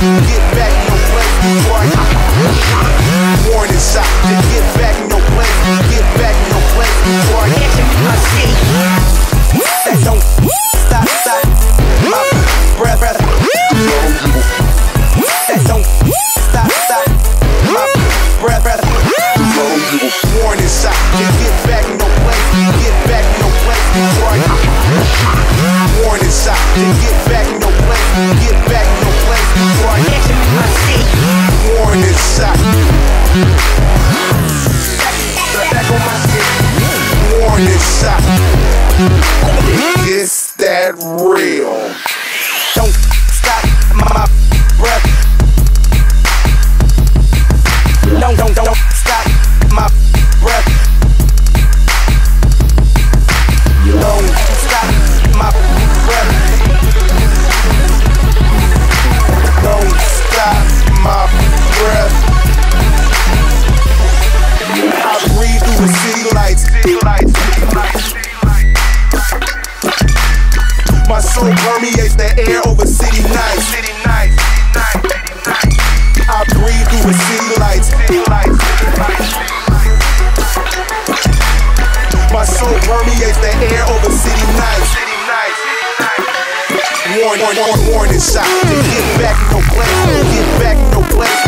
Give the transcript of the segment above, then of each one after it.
get back no place. Right. Warning Soul permeates the air over city nights. I breathe through the city lights. My soul permeates the air over city nights. Warning, warning, warning shot get back no place, get back no place.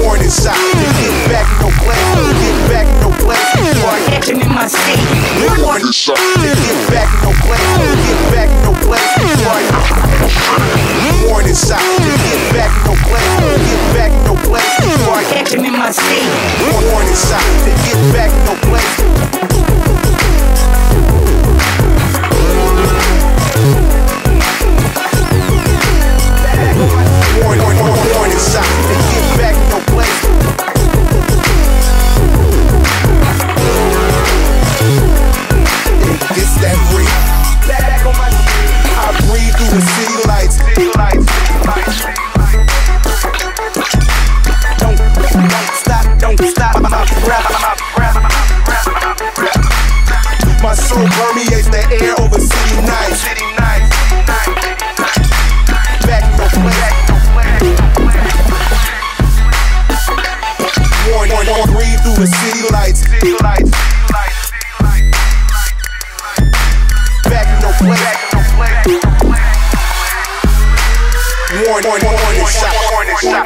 Warning shot get back no place, Right. Warning shot to get back no place, get back no place. Warning to get back no place, permeates the air over city nights. City nights. Back no place. Warn, warn, warn, breathe through the city lights. City lights. Back no place. Warn, warn, warning shot. Warning shot.